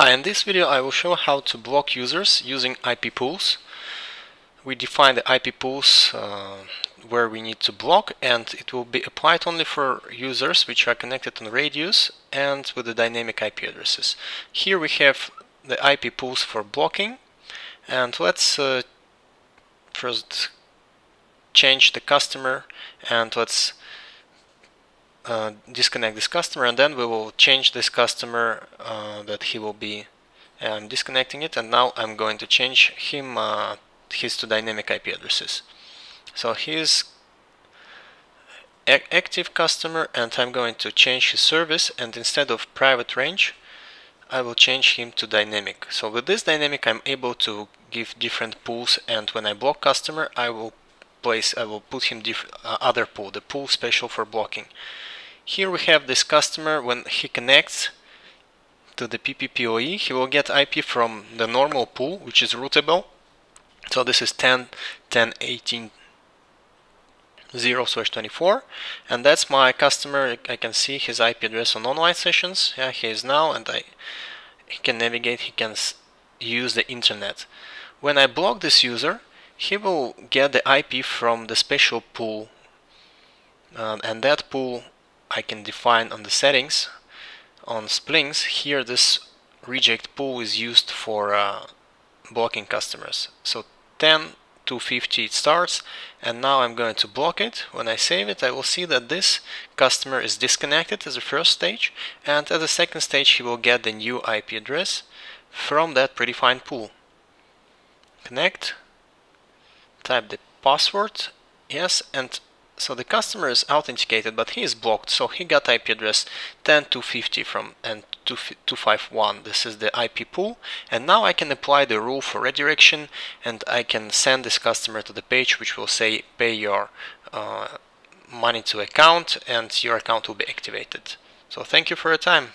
Hi, in this video I will show how to block users using IP pools. We define the IP pools uh, where we need to block and it will be applied only for users which are connected on radius and with the dynamic IP addresses. Here we have the IP pools for blocking and let's uh, first change the customer and let's uh, disconnect this customer and then we will change this customer uh, that he will be um, disconnecting it and now I'm going to change him uh, his to dynamic IP addresses. So he's active customer and I'm going to change his service and instead of private range I will change him to dynamic. So with this dynamic I'm able to give different pools and when I block customer I will place I will put him uh, other pool the pool special for blocking here we have this customer when he connects to the PPPoE, he will get IP from the normal pool, which is routable. So this is 10, 10, 18, 0 slash 24 and that's my customer. I can see his IP address on online sessions. Yeah he is now and I he can navigate he can use the internet. When I block this user he will get the IP from the special pool. Um, and that pool I can define on the settings on Splynx here this reject pool is used for uh, blocking customers. So 10 to 50 it starts and now I'm going to block it. When I save it I will see that this customer is disconnected as a first stage and at the second stage he will get the new IP address from that predefined pool. Connect type the password yes and so the customer is authenticated, but he is blocked, so he got IP address 10250 from and 251. This is the IP pool, and now I can apply the rule for redirection, and I can send this customer to the page which will say pay your uh, money to account, and your account will be activated. So thank you for your time.